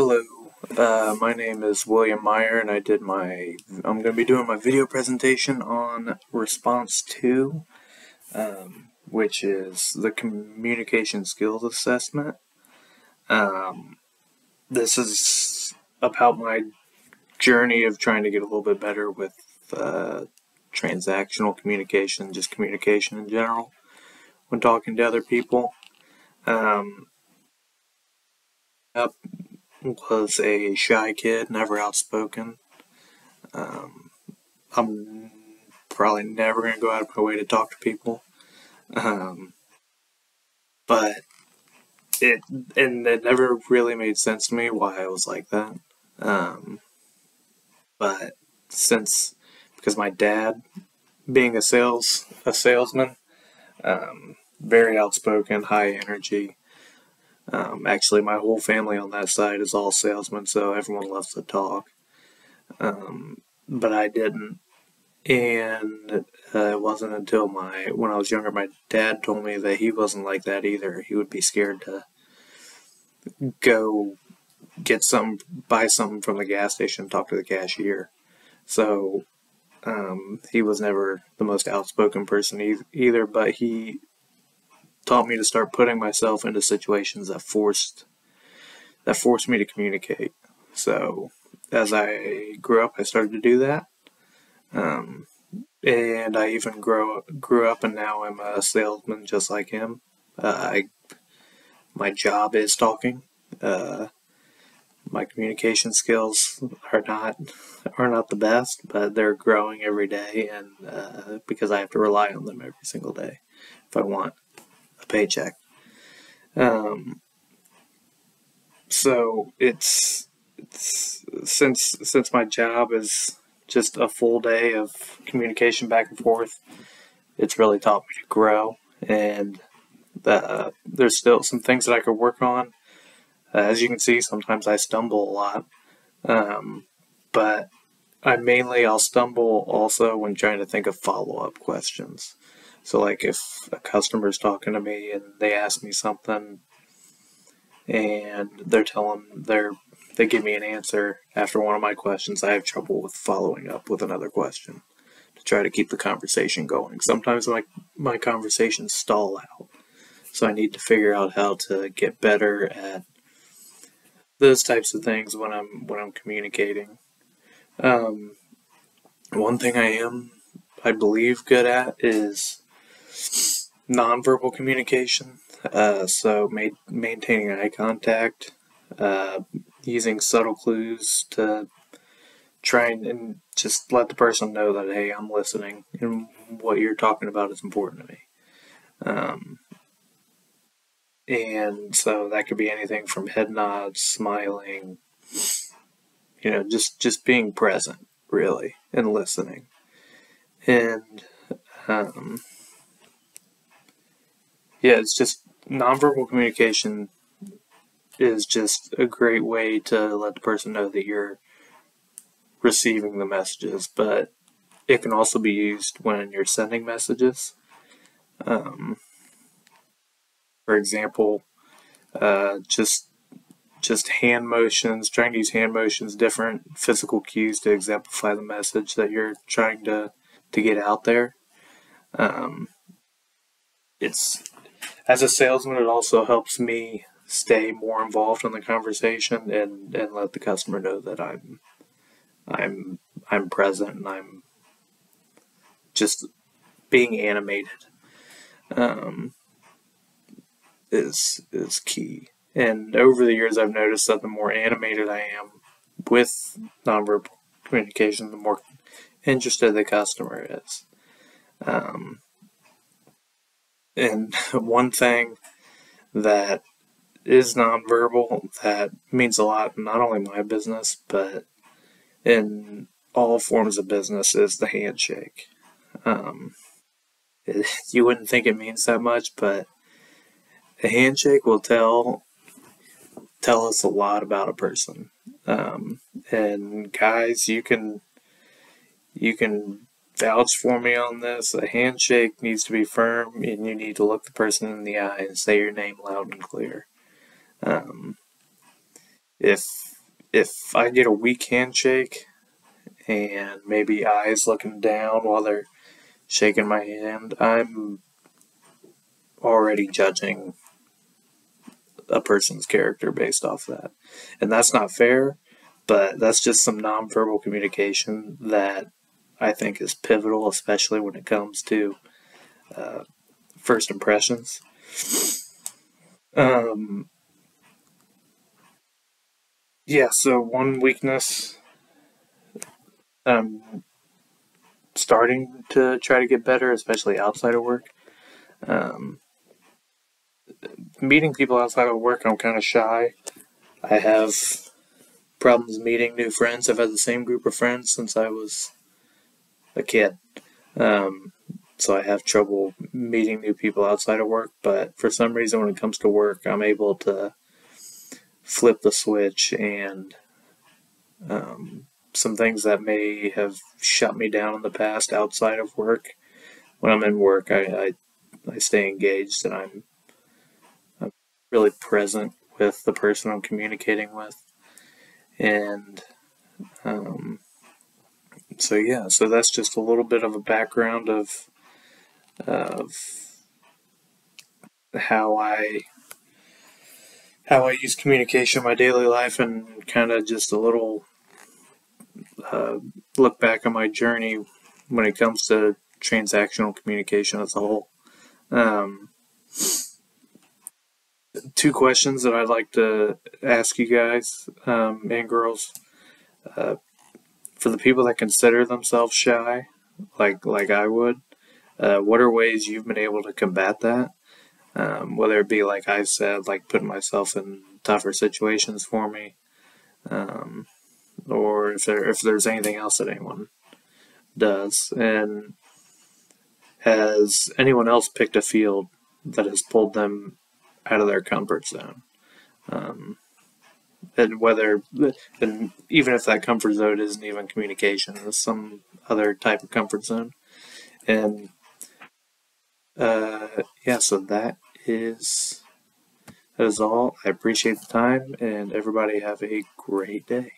Hello, uh, my name is William Meyer, and I did my. I'm going to be doing my video presentation on Response 2, um, which is the Communication Skills Assessment. Um, this is about my journey of trying to get a little bit better with uh, transactional communication, just communication in general, when talking to other people. Um, up was a shy kid, never outspoken. Um, I'm probably never going to go out of my way to talk to people. Um, but it and it never really made sense to me why I was like that. Um, but since because my dad, being a sales a salesman, um, very outspoken, high energy, um, actually, my whole family on that side is all salesmen, so everyone loves to talk. Um, but I didn't, and uh, it wasn't until my when I was younger, my dad told me that he wasn't like that either. He would be scared to go get some, buy something from the gas station, talk to the cashier. So um, he was never the most outspoken person either, but he taught me to start putting myself into situations that forced that forced me to communicate. So as I grew up, I started to do that, um, and I even grow grew up, and now I'm a salesman just like him. Uh, I my job is talking. Uh, my communication skills are not are not the best, but they're growing every day, and uh, because I have to rely on them every single day if I want paycheck. Um, so it's, it's since since my job is just a full day of communication back and forth, it's really taught me to grow, and uh, there's still some things that I could work on. Uh, as you can see, sometimes I stumble a lot, um, but I mainly I'll stumble also when trying to think of follow up questions. So, like, if a customer's talking to me and they ask me something, and they're telling they're they give me an answer after one of my questions, I have trouble with following up with another question to try to keep the conversation going. Sometimes my my conversations stall out, so I need to figure out how to get better at those types of things when I'm when I'm communicating. Um, one thing I am, I believe, good at is nonverbal communication. Uh, so ma- maintaining eye contact, uh, using subtle clues to try and, and, just let the person know that hey, I'm listening and what you're talking about is important to me. Um, and so that could be anything from head nods, smiling, you know, just just being present, really, and listening. And um, yeah, it's just nonverbal communication is just a great way to let the person know that you're receiving the messages, but it can also be used when you're sending messages. Um, for example, uh, just just hand motions, trying to use hand motions, different physical cues to exemplify the message that you're trying to to get out there. Um, it's as a salesman, it also helps me stay more involved in the conversation and, and let the customer know that I'm I'm I'm present and I'm just being animated um, is is key. And over the years, I've noticed that the more animated I am with nonverbal communication, the more interested the customer is. Um, and one thing that is nonverbal that means a lot, not only my business, but in all forms of business, is the handshake. Um, it, you wouldn't think it means that much, but a handshake will tell tell us a lot about a person. Um, and guys, you can you can vouch for me on this. A handshake needs to be firm, and you need to look the person in the eye and say your name loud and clear. Um, if if I get a weak handshake and maybe eyes looking down while they're shaking my hand, I'm already judging a person's character based off that. And that's not fair, but that's just some nonverbal communication that I think is pivotal, especially when it comes to uh, first impressions. Um, yeah, so one weakness I'm starting to try to get better, especially outside of work. Um, meeting people outside of work, I'm kind of shy. I have problems meeting new friends. I've had the same group of friends since I was a kid. Um, so I have trouble meeting new people outside of work, but for some reason, when it comes to work, I'm able to flip the switch and um, some things that may have shut me down in the past outside of work. When I'm in work, I, I, I stay engaged and I'm, I'm really present with the person I'm communicating with. And um, so, yeah, so that's just a little bit of a background of, of how I how I use communication in my daily life and kind of just a little uh, look back on my journey when it comes to transactional communication as a whole. Um, two questions that I'd like to ask you guys um, and girls. Uh, for the people that consider themselves shy, like like I would, uh, what are ways you've been able to combat that? Um, whether it be like I said, like putting myself in tougher situations for me, um, or if there if there's anything else that anyone does. And has anyone else picked a field that has pulled them out of their comfort zone? Um, and whether and even if that comfort zone isn't even communication, it's some other type of comfort zone. And uh, yeah, so that is that is all. I appreciate the time, and everybody have a great day.